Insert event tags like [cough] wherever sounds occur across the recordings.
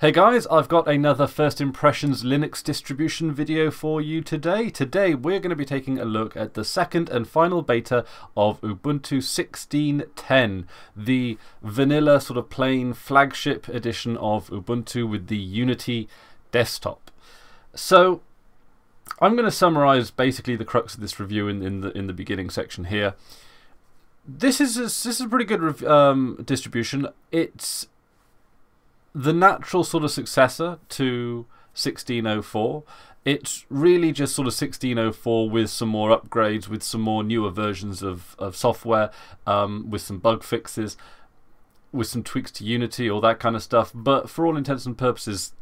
Hey guys, I've got another First Impressions Linux distribution video for you today. Today we're going to be taking a look at the second and final beta of Ubuntu 16.10, the vanilla sort of plain flagship edition of Ubuntu with the Unity desktop. So I'm going to summarize basically the crux of this review in, in the in the beginning section here. This is a, this is a pretty good um, distribution. It's the natural sort of successor to 1604. It's really just sort of 1604 with some more upgrades, with some more newer versions of, of software, um, with some bug fixes, with some tweaks to Unity, all that kind of stuff. But for all intents and purposes,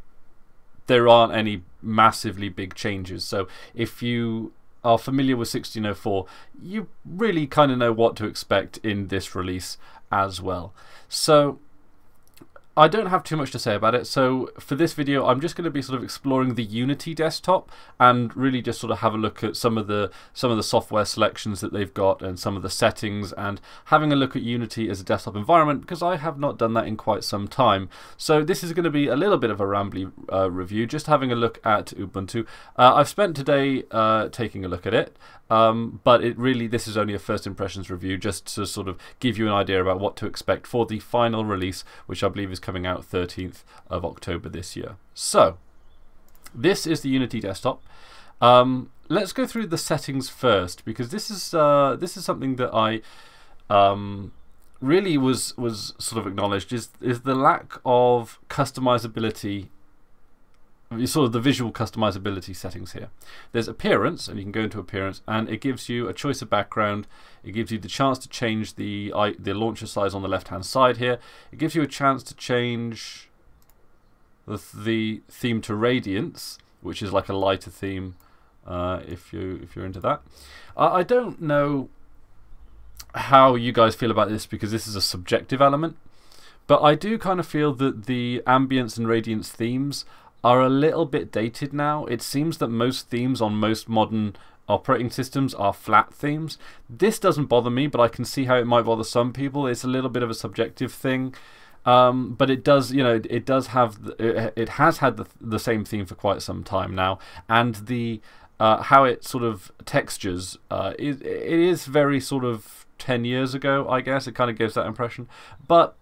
there aren't any massively big changes. So if you are familiar with 1604, you really kind of know what to expect in this release as well. So I don't have too much to say about it, so for this video I'm just going to be sort of exploring the Unity desktop and really just sort of have a look at some of the some of the software selections that they've got and some of the settings and having a look at Unity as a desktop environment because I have not done that in quite some time. So this is going to be a little bit of a rambly uh, review, just having a look at Ubuntu. Uh, I've spent today uh, taking a look at it. Um, but it really, this is only a first impressions review, just to sort of give you an idea about what to expect for the final release, which I believe is coming out 13th of October this year. So, this is the Unity desktop. Um, let's go through the settings first, because this is uh, this is something that I um, really was was sort of acknowledged is is the lack of customizability sort of the visual customizability settings here. There's appearance, and you can go into appearance, and it gives you a choice of background. It gives you the chance to change the the launcher size on the left hand side here. It gives you a chance to change the, the theme to Radiance, which is like a lighter theme. Uh, if you if you're into that, uh, I don't know how you guys feel about this because this is a subjective element, but I do kind of feel that the ambience and radiance themes are a little bit dated now. It seems that most themes on most modern operating systems are flat themes. This doesn't bother me, but I can see how it might bother some people. It's a little bit of a subjective thing. Um, but it does, you know, it does have, the, it has had the, the same theme for quite some time now, and the uh, how it sort of textures, uh, it, it is very sort of 10 years ago, I guess. It kind of gives that impression. But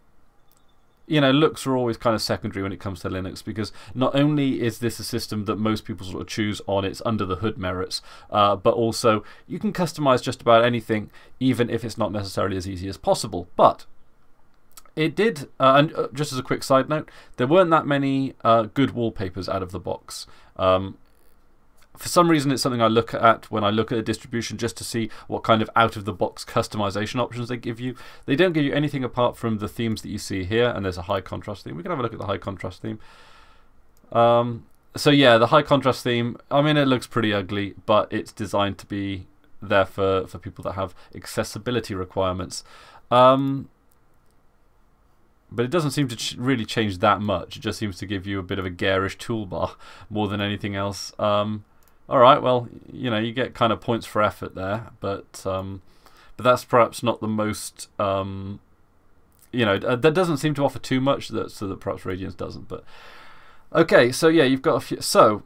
you know, looks are always kind of secondary when it comes to Linux because not only is this a system that most people sort of choose on its under the hood merits, uh, but also you can customize just about anything, even if it's not necessarily as easy as possible. But it did, uh, and uh, just as a quick side note, there weren't that many uh, good wallpapers out of the box. Um, for some reason, it's something I look at when I look at a distribution just to see what kind of out of the box customization options they give you. They don't give you anything apart from the themes that you see here, and there's a high contrast theme. We can have a look at the high contrast theme. Um, so, yeah, the high contrast theme, I mean, it looks pretty ugly, but it's designed to be there for, for people that have accessibility requirements. Um, but it doesn't seem to ch really change that much. It just seems to give you a bit of a garish toolbar [laughs] more than anything else. Um, all right, well, you know, you get kind of points for effort there, but um, but that's perhaps not the most. Um, you know, that doesn't seem to offer too much, that, so that perhaps Radiance doesn't. But okay, so yeah, you've got a few. So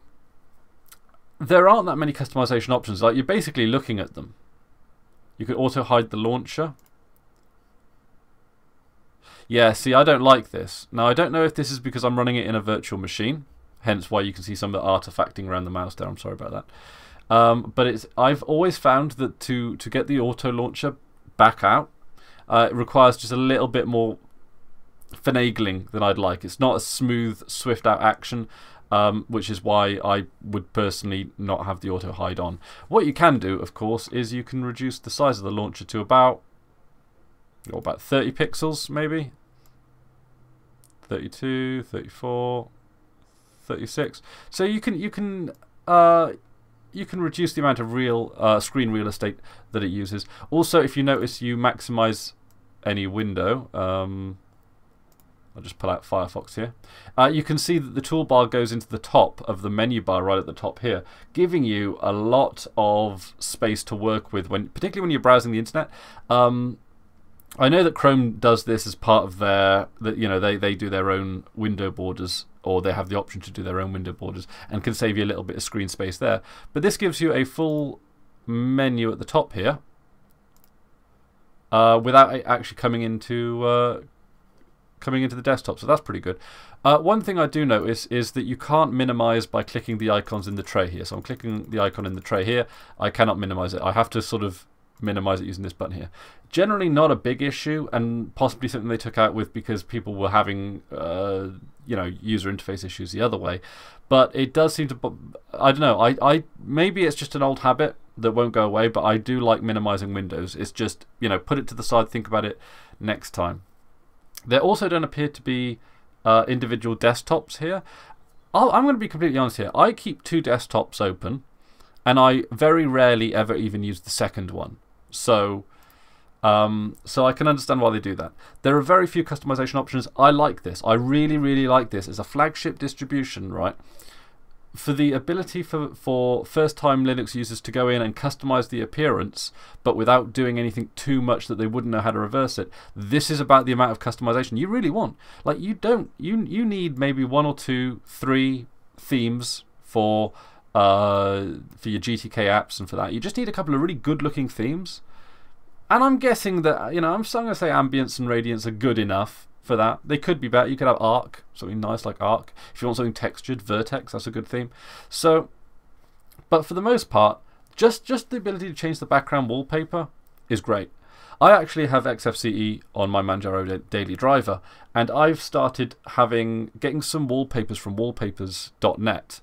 there aren't that many customization options. Like you're basically looking at them. You could auto hide the launcher. Yeah, see, I don't like this. Now, I don't know if this is because I'm running it in a virtual machine hence why you can see some of the artifacting around the mouse there. I'm sorry about that. Um, but it's I've always found that to to get the auto launcher back out, uh, it requires just a little bit more finagling than I'd like. It's not a smooth, swift out action. Um, which is why I would personally not have the auto hide on. What you can do, of course, is you can reduce the size of the launcher to about, or about 30 pixels, maybe. 32, 34, 36. So you can you can uh, you can reduce the amount of real uh, screen real estate that it uses. Also, if you notice, you maximize any window. Um, I'll just pull out Firefox here. Uh, you can see that the toolbar goes into the top of the menu bar right at the top here, giving you a lot of space to work with, when, particularly when you're browsing the internet. Um, I know that Chrome does this as part of their that you know they they do their own window borders or they have the option to do their own window borders and can save you a little bit of screen space there. But this gives you a full menu at the top here uh, without actually coming into uh, coming into the desktop. So that's pretty good. Uh, one thing I do notice is that you can't minimize by clicking the icons in the tray here. So I'm clicking the icon in the tray here. I cannot minimize it. I have to sort of minimize it using this button here. Generally not a big issue and possibly something they took out with because people were having uh, you know user interface issues the other way. But it does seem to I don't know. I, I maybe it's just an old habit that won't go away, but I do like minimizing windows. It's just, you know, put it to the side, think about it next time. There also don't appear to be uh, individual desktops here. i am going to be completely honest here. I keep two desktops open, and I very rarely ever even use the second one. So, um, so I can understand why they do that. There are very few customization options. I like this. I really, really like this. It's a flagship distribution, right? for the ability for, for first time Linux users to go in and customize the appearance, but without doing anything too much that they wouldn't know how to reverse it, this is about the amount of customization you really want. Like, you don't, you, you need maybe one or two, three themes for, uh, for your GTK apps and for that. You just need a couple of really good looking themes. And I'm guessing that, you know, I'm going to say Ambience and Radiance are good enough for that. They could be better. You could have Arc, something nice like Arc. If you want something textured, Vertex, that's a good theme. So, but for the most part, just just the ability to change the background wallpaper is great. I actually have XFCE on my Manjaro daily driver, and I've started having getting some wallpapers from wallpapers.net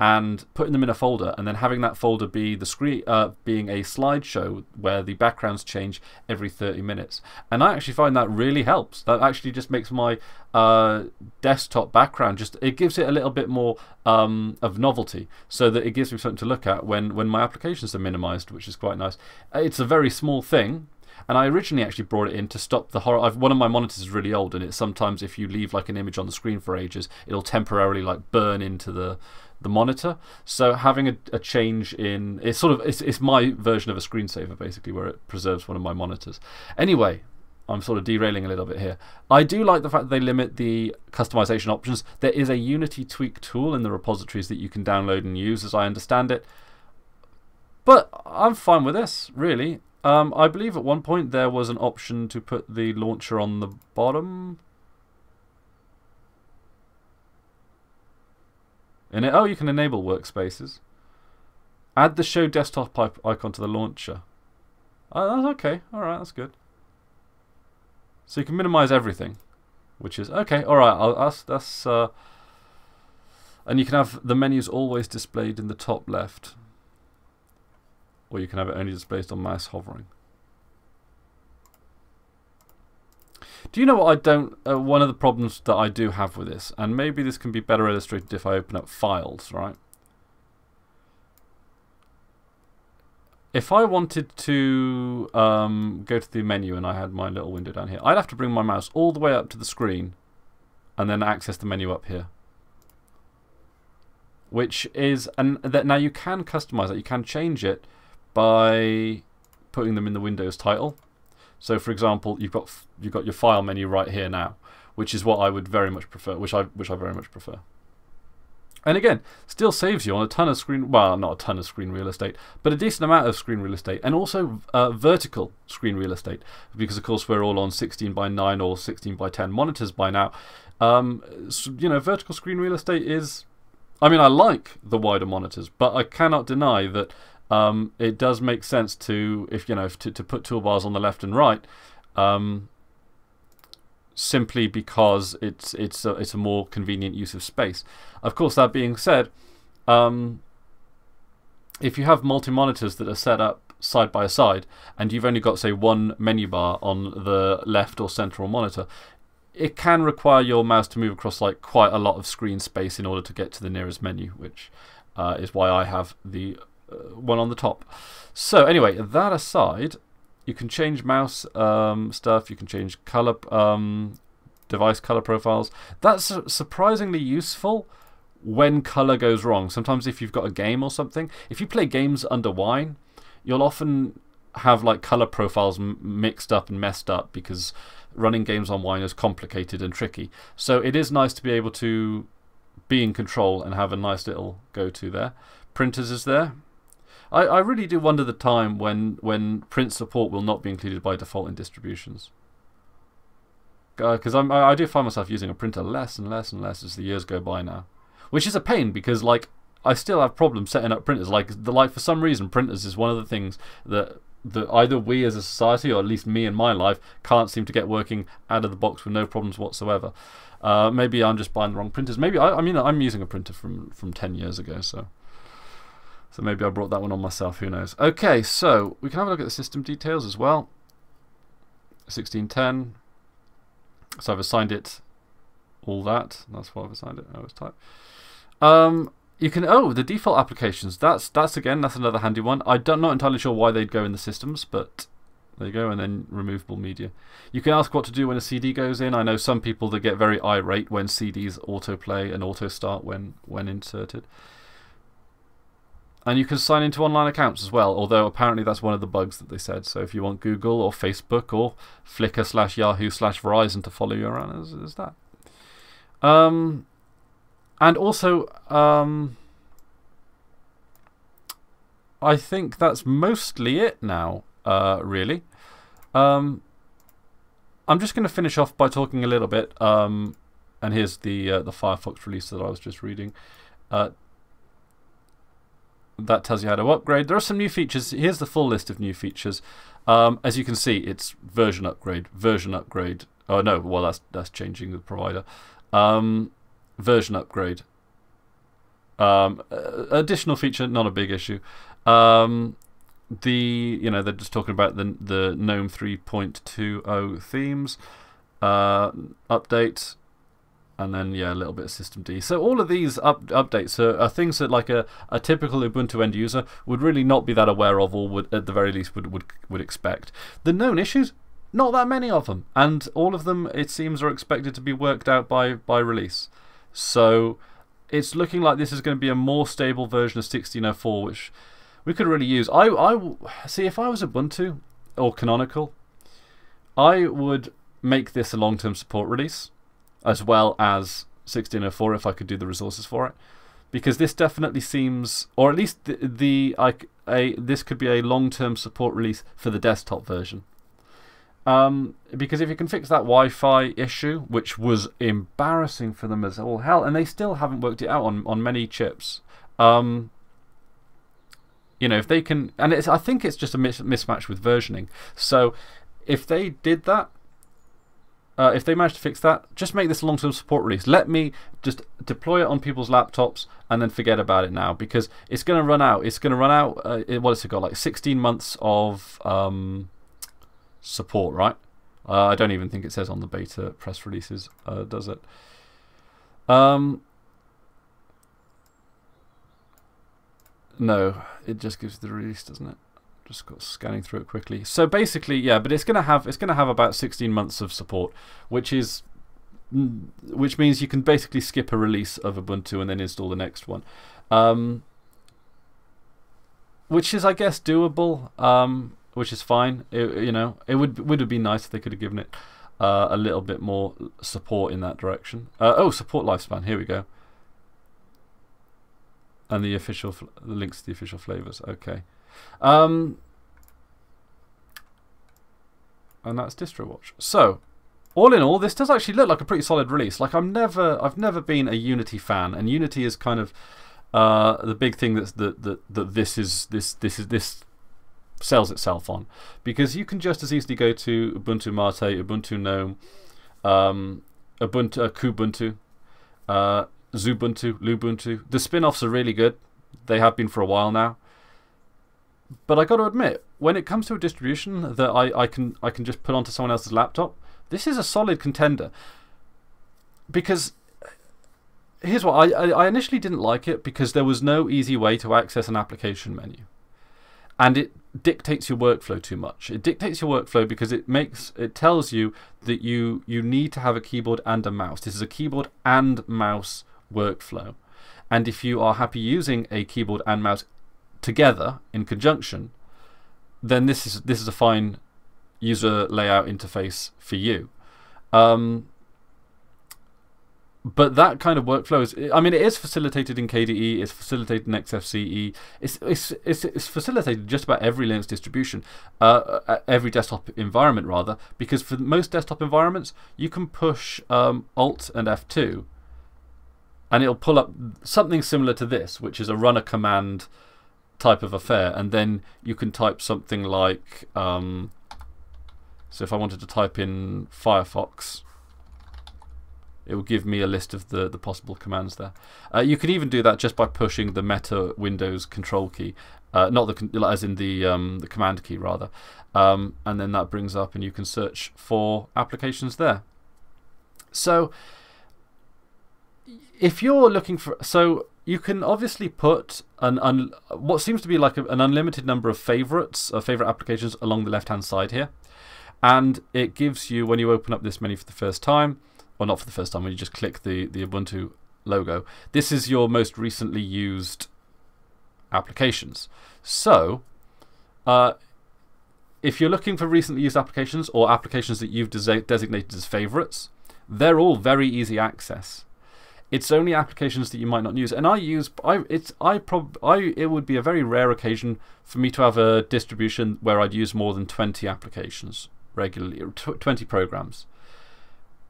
and putting them in a folder and then having that folder be the screen uh, being a slideshow where the backgrounds change every 30 minutes and i actually find that really helps that actually just makes my uh, desktop background just it gives it a little bit more um, of novelty so that it gives me something to look at when when my applications are minimized which is quite nice it's a very small thing and I originally actually brought it in to stop the horror. I've, one of my monitors is really old, and it sometimes if you leave like an image on the screen for ages, it'll temporarily like burn into the the monitor. So having a, a change in it's sort of it's, it's my version of a screensaver basically, where it preserves one of my monitors. Anyway, I'm sort of derailing a little bit here. I do like the fact that they limit the customization options. There is a Unity tweak tool in the repositories that you can download and use, as I understand it. But I'm fine with this, really. Um, I believe at one point there was an option to put the launcher on the bottom. In it, oh, you can enable workspaces. Add the show desktop pipe icon to the launcher. Oh, that's okay. All right, that's good. So you can minimize everything, which is okay. All right, I'll, that's that's. Uh, and you can have the menus always displayed in the top left, or you can have it only displayed on mouse hovering. Do you know what I don't... Uh, one of the problems that I do have with this, and maybe this can be better illustrated if I open up files, right? If I wanted to um, go to the menu and I had my little window down here, I'd have to bring my mouse all the way up to the screen and then access the menu up here. Which is... and that Now you can customize it. You can change it by putting them in the Windows title. So for example, you've got you've got your file menu right here now, which is what I would very much prefer, which I which I very much prefer. And again, still saves you on a ton of screen, well, not a ton of screen real estate, but a decent amount of screen real estate, and also uh, vertical screen real estate, because of course we're all on 16 by 9 or 16 by 10 monitors by now. Um, so, you know, vertical screen real estate is, I mean, I like the wider monitors, but I cannot deny that um, it does make sense to if you know to, to put toolbars on the left and right um, simply because it's it's a, it's a more convenient use of space. Of course that being said um, if you have multi monitors that are set up side by side and you've only got say one menu bar on the left or central monitor it can require your mouse to move across like quite a lot of screen space in order to get to the nearest menu which uh, is why I have the one on the top. So anyway, that aside, you can change mouse um, stuff. You can change color, um, device color profiles. That's surprisingly useful when color goes wrong. Sometimes if you've got a game or something, if you play games under wine, you'll often have like color profiles mixed up and messed up because running games on Wine is complicated and tricky. So it is nice to be able to be in control and have a nice little go to there. Printers is there. I, I really do wonder the time when, when print support will not be included by default in distributions. Because uh, I, I do find myself using a printer less and less and less as the years go by now. Which is a pain because, like, I still have problems setting up printers. Like, the, like for some reason, printers is one of the things that that either we as a society, or at least me in my life, can't seem to get working out of the box with no problems whatsoever. Uh, maybe I'm just buying the wrong printers. Maybe I, I mean I'm using a printer from from ten years ago, so so maybe I brought that one on myself. Who knows? Okay, so we can have a look at the system details as well. 1610. So I've assigned it all that. That's what I've assigned it. I was type. Um, you can oh the default applications. That's that's again that's another handy one. I'm not entirely sure why they'd go in the systems, but there you go. And then removable media. You can ask what to do when a CD goes in. I know some people that get very irate when CDs autoplay and auto start when when inserted. And you can sign into online accounts as well, although apparently that's one of the bugs that they said. So if you want Google or Facebook or Flickr slash Yahoo slash Verizon to follow you around, is, there's that. Um, and also, um, I think that's mostly it now, uh, really. Um, I'm just going to finish off by talking a little bit. Um, and here's the uh, the Firefox release that I was just reading. Uh, that tells you how to upgrade. There are some new features. Here's the full list of new features. Um, as you can see, it's version upgrade, version upgrade. Oh no, well that's that's changing the provider. Um, version upgrade. Um, additional feature, not a big issue. Um, the you know they're just talking about the the GNOME 3.20 themes uh, update, and then yeah a little bit of systemd. So all of these up, updates are, are, things that like a, a typical Ubuntu end user would really not be that aware of, or would at the very least would would would expect. The known issues, not that many of them, and all of them it seems are expected to be worked out by by release. So it's looking like this is going to be a more stable version of 1604, which we could really use. I, I see if I was Ubuntu or Canonical, I would make this a long-term support release, as well as 1604 if I could do the resources for it, because this definitely seems, or at least the, the I, a this could be a long-term support release for the desktop version. Um, because if you can fix that Wi-Fi issue, which was embarrassing for them as all hell, and they still haven't worked it out on on many chips. Um, you know, if they can, and it's I think it's just a mis mismatch with versioning. So if they did that, uh, if they manage to fix that, just make this a long-term support release. Let me just deploy it on people's laptops and then forget about it now because it's going to run out. It's going to run out. Uh, what has it got? Like 16 months of. Um, support, right? Uh, I don't even think it says on the beta press releases, uh, does it? Um, no, it just gives the release, doesn't it? Just got scanning through it quickly. So basically, yeah, but it's gonna have it's gonna have about 16 months of support, which is which means you can basically skip a release of Ubuntu and then install the next one. Um, which is, I guess, doable. Um, which is fine. It, you know, it would would have been nice if they could have given it uh, a little bit more support in that direction. Uh, oh, support lifespan. Here we go. And the official the links to the official flavors. Okay. Um, and that's DistroWatch. So, all in all, this does actually look like a pretty solid release. Like I'm never, I've never been a Unity fan, and Unity is kind of uh, the big thing that's that that that this is this this is this sells itself on. Because you can just as easily go to Ubuntu Mate, Ubuntu GNOME, um, Ubuntu, uh, Kubuntu, uh, Xubuntu, Lubuntu. The spin offs are really good. They have been for a while now. But I got to admit, when it comes to a distribution that I, I, can, I can just put onto someone else's laptop, this is a solid contender. Because here's what I, I initially didn't like it because there was no easy way to access an application menu and it dictates your workflow too much. It dictates your workflow because it makes it tells you that you you need to have a keyboard and a mouse. This is a keyboard and mouse workflow. And if you are happy using a keyboard and mouse together in conjunction, then this is this is a fine user layout interface for you. Um, but that kind of workflow is, I mean, it is facilitated in KDE, it's facilitated in XFCE, it's, it's, it's, it's facilitated just about every Linux distribution, uh, uh, every desktop environment rather, because for most desktop environments, you can push um, Alt and F2 and it'll pull up something similar to this, which is a runner command type of affair, and then you can type something like, um, so if I wanted to type in Firefox, it will give me a list of the, the possible commands there. Uh, you can even do that just by pushing the Meta Windows control key, uh, not the as in the um, the command key rather, um, and then that brings up and you can search for applications there. So if you're looking for so you can obviously put an un, what seems to be like a, an unlimited number of favorites, uh, favorite applications along the left hand side here, and it gives you when you open up this menu for the first time or not for the first time, when you just click the, the Ubuntu logo, this is your most recently used applications. So, uh, if you're looking for recently used applications or applications that you've designated as favorites, they're all very easy access. It's only applications that you might not use, and I use I it's I prob I it would be a very rare occasion for me to have a distribution where I'd use more than twenty applications regularly, twenty programs.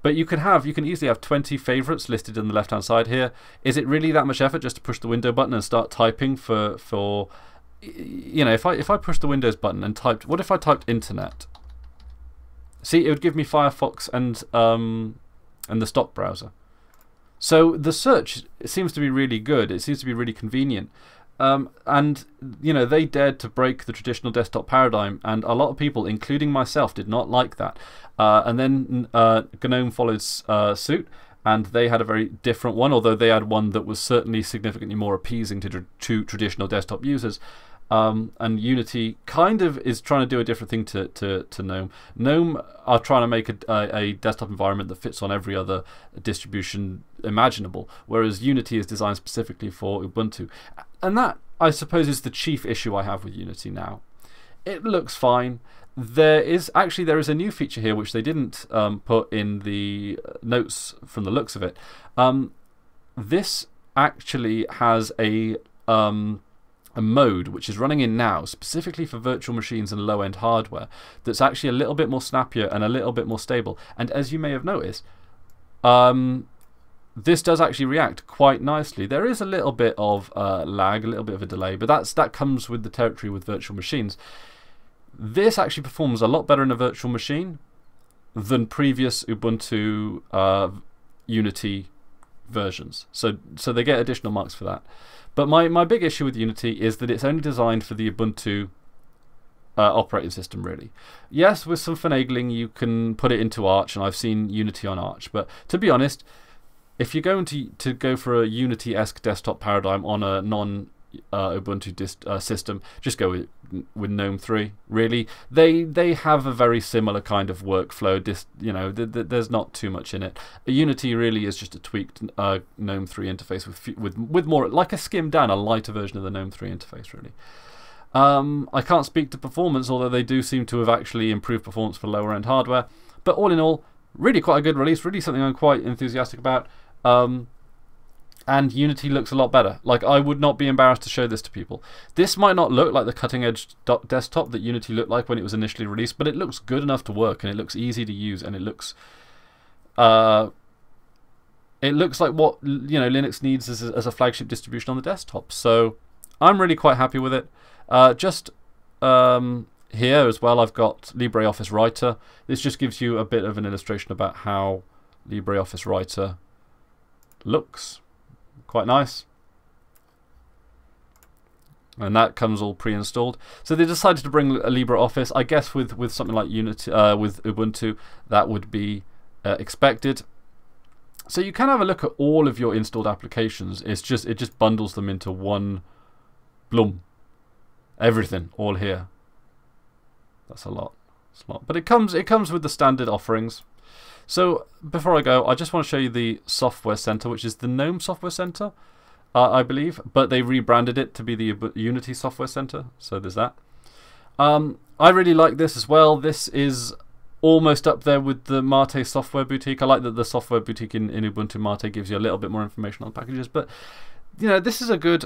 But you can have you can easily have 20 favorites listed in the left hand side here. Is it really that much effort just to push the window button and start typing for for you know, if I if I push the Windows button and typed what if I typed internet? See, it would give me Firefox and um and the stock browser. So the search seems to be really good. It seems to be really convenient. Um, and you know they dared to break the traditional desktop paradigm, and a lot of people, including myself, did not like that. Uh, and then uh, GNOME followed uh, suit, and they had a very different one, although they had one that was certainly significantly more appeasing to, to traditional desktop users. Um, and Unity kind of is trying to do a different thing to, to, to GNOME. GNOME are trying to make a, a, a, desktop environment that fits on every other distribution imaginable, whereas Unity is designed specifically for Ubuntu. And that, I suppose, is the chief issue I have with Unity now. It looks fine. There is actually there is a new feature here which they didn't um, put in the notes from the looks of it. Um, this actually has a um, a mode which is running in now specifically for virtual machines and low end hardware that's actually a little bit more snappier and a little bit more stable. And as you may have noticed, um, this does actually react quite nicely. There is a little bit of uh, lag, a little bit of a delay, but that's that comes with the territory with virtual machines. This actually performs a lot better in a virtual machine than previous Ubuntu uh, Unity versions. So, so they get additional marks for that. But my, my big issue with Unity is that it's only designed for the Ubuntu uh, operating system, really. Yes, with some finagling, you can put it into Arch, and I've seen Unity on Arch. But to be honest, if you're going to, to go for a Unity esque desktop paradigm on a non uh, Ubuntu uh, system, just go with with GNOME 3. Really, they they have a very similar kind of workflow. You know, th th there's not too much in it. Unity really is just a tweaked uh, GNOME 3 interface with with with more like a skimmed down, a lighter version of the GNOME 3 interface. Really. Um, I can't speak to performance, although they do seem to have actually improved performance for lower end hardware. But all in all, really quite a good release. Really something I'm quite enthusiastic about. Um, and Unity looks a lot better. Like, I would not be embarrassed to show this to people. This might not look like the cutting edge desktop that Unity looked like when it was initially released, but it looks good enough to work and it looks easy to use and it looks. Uh, it looks like what you know Linux needs as a, as a flagship distribution on the desktop. So I'm really quite happy with it. Uh, just um, here as well, I've got LibreOffice Writer. This just gives you a bit of an illustration about how LibreOffice Writer looks. Quite nice. And that comes all pre-installed. So they decided to bring a LibreOffice. I guess with with something like Unity, uh, with Ubuntu, that would be uh, expected. So you can have a look at all of your installed applications. It's just it just bundles them into one bloom. Everything all here. That's a lot. It's a lot. But it comes it comes with the standard offerings. So before I go, I just want to show you the Software Center, which is the GNOME Software Center, uh, I believe, but they rebranded it to be the Unity Software Center. So there's that. Um, I really like this as well. This is almost up there with the Mate software boutique. I like that the software boutique in, in Ubuntu Mate gives you a little bit more information on packages, but you know this is a good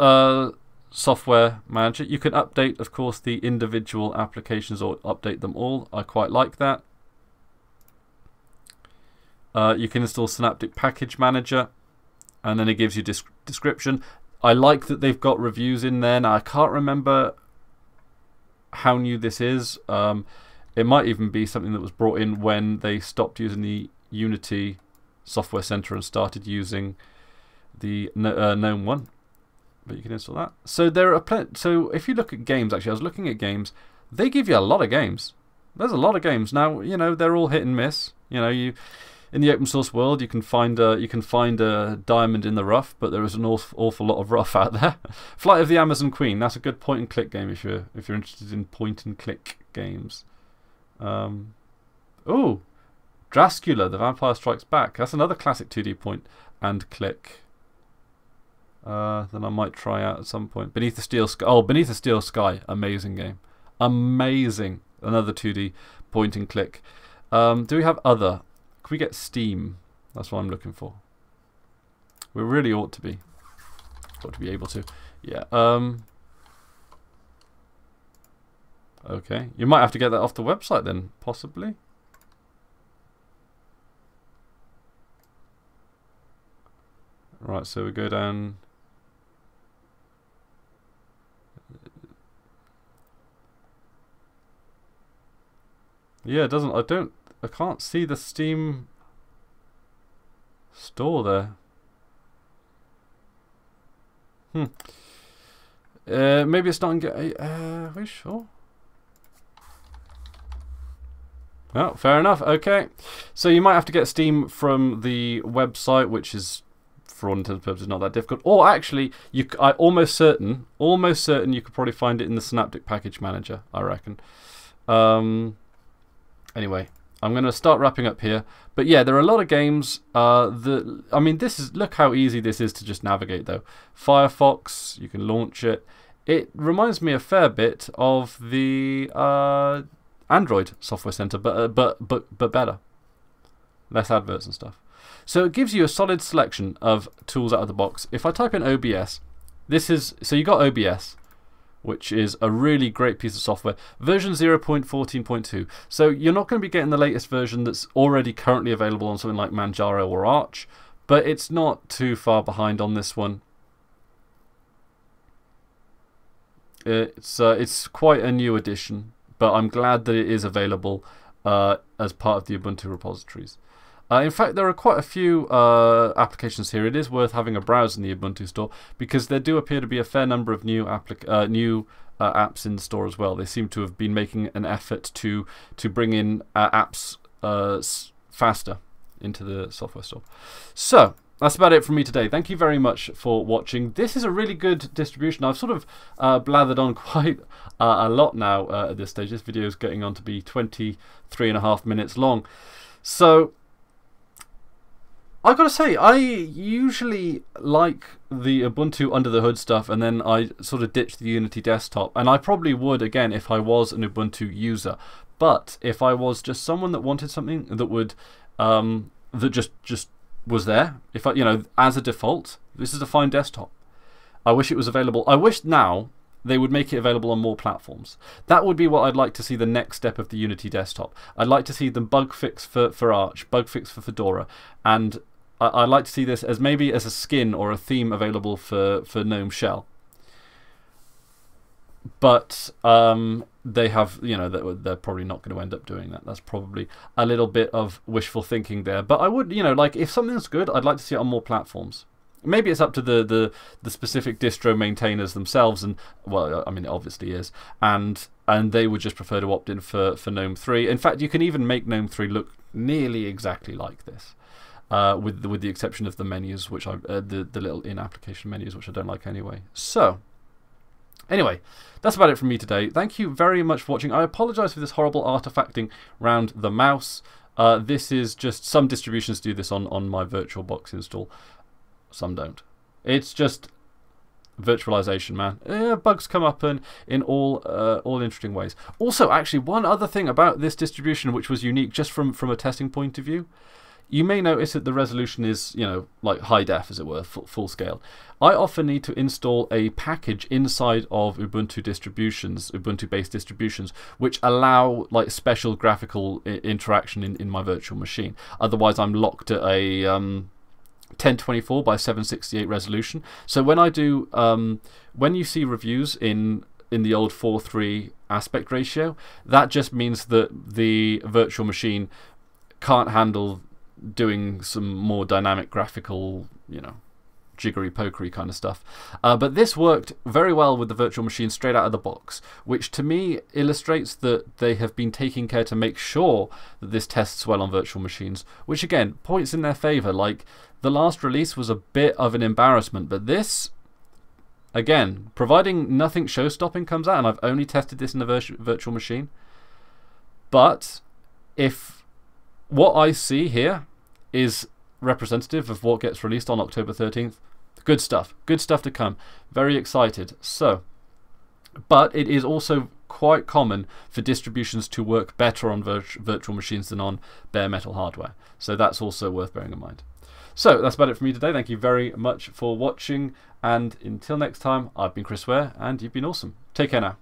uh, software manager. You can update, of course, the individual applications or update them all. I quite like that. Uh, you can install Synaptic Package Manager, and then it gives you description. I like that they've got reviews in there. Now I can't remember how new this is. Um, it might even be something that was brought in when they stopped using the Unity Software Center and started using the uh, GNOME one. But you can install that. So there are plenty. So if you look at games, actually, I was looking at games. They give you a lot of games. There's a lot of games now. You know they're all hit and miss. You know you in the open source world, you can find a you can find a diamond in the rough, but there is an awful, awful lot of rough out there. [laughs] Flight of the Amazon Queen. That's a good point and click game if you're if you're interested in point and click games. Um, oh, Drascula, The Vampire Strikes Back. That's another classic 2D point and click. Uh, that I might try out at some point. Beneath the Steel Sky. Oh, Beneath the Steel Sky. Amazing game. Amazing. Another 2D point and click. Um, do we have other? Can we get Steam? That's what I'm looking for. We really ought to be. Ought to be able to. Yeah. Um, Okay. You might have to get that off the website then, possibly. Right, so we go down... Yeah, it doesn't... I don't... I can't see the Steam store there. Hmm. Uh, maybe it's not... Uh, are we sure? Oh, fair enough. Okay. So you might have to get Steam from the website, which is, for all intents and purposes, not that difficult. Or actually, you, I almost certain, almost certain you could probably find it in the Synaptic Package Manager, I reckon. Um, anyway, I'm going to start wrapping up here. But yeah, there are a lot of games uh, I mean, this is, look how easy this is to just navigate though. Firefox, you can launch it. It reminds me a fair bit of the uh, Android Software Center, but uh, but but but better, less adverts and stuff. So it gives you a solid selection of tools out of the box. If I type in OBS, this is so you got OBS, which is a really great piece of software. Version 0.14.2. So you're not going to be getting the latest version that's already currently available on something like Manjaro or Arch, but it's not too far behind on this one. It's uh, it's quite a new addition but I'm glad that it is available uh, as part of the Ubuntu repositories. Uh, in fact, there are quite a few uh, applications here. It is worth having a browse in the Ubuntu store because there do appear to be a fair number of new uh, new uh, apps in the store as well. They seem to have been making an effort to to bring in uh, apps faster into the software store. So that's about it from me today. Thank you very much for watching. This is a really good distribution. I've sort of uh, blathered on [laughs] quite uh, a lot now uh, at this stage. This video is getting on to be 23 and a half minutes long. So, I've got to say, I usually like the Ubuntu under the hood stuff and then I sort of ditch the Unity desktop. And I probably would again if I was an Ubuntu user. But if I was just someone that wanted something that would, um, that just, just was there. If I, you know, as a default, this is a fine desktop. I wish it was available. I wish now they would make it available on more platforms. That would be what I'd like to see the next step of the Unity desktop. I'd like to see them bug fix for, for Arch, bug fix for Fedora, and I, would like to see this as maybe as a skin or a theme available for, for GNOME Shell. But um, they have, you know, they're probably not going to end up doing that. That's probably a little bit of wishful thinking there. But I would, you know, like if something's good, I'd like to see it on more platforms. Maybe it's up to the, the, the specific distro maintainers themselves, and well, I mean, it obviously is, and and they would just prefer to opt in for, for GNOME 3. In fact, you can even make GNOME 3 look nearly exactly like this. Uh, with the, with the exception of the menus, which I uh, the the little in application menus, which I don't like anyway. So, Anyway, that's about it from me today. Thank you very much for watching. I apologise for this horrible artifacting around the mouse. Uh, this is just some distributions do this on, on my VirtualBox install. Some don't. It's just virtualization, man. Eh, bugs come up in, in all uh, all interesting ways. Also, actually, one other thing about this distribution which was unique just from, from a testing point of view, you may notice that the resolution is, you know, like high def, as it were, full, full scale. I often need to install a package inside of Ubuntu distributions, Ubuntu-based distributions, which allow like special graphical interaction in, in my virtual machine. Otherwise, I'm locked at a um, 1024 by 768 resolution. So when I do, um, when you see reviews in in the old 4:3 aspect ratio, that just means that the virtual machine can't handle doing some more dynamic graphical, you know, jiggery pokery kind of stuff. Uh, but this worked very well with the virtual machine straight out of the box, which to me illustrates that they have been taking care to make sure that this tests well on virtual machines, which again points in their favor. Like the last release was a bit of an embarrassment, but this. Again, providing nothing show stopping comes out, and I've only tested this in a virtual machine. But if what I see here is representative of what gets released on October 13th. Good stuff. Good stuff to come. Very excited. So, but it is also quite common for distributions to work better on virtual machines than on bare metal hardware. So that's also worth bearing in mind. So that's about it for me today. Thank you very much for watching. And until next time, I've been Chris Were, and you've been awesome. Take care now.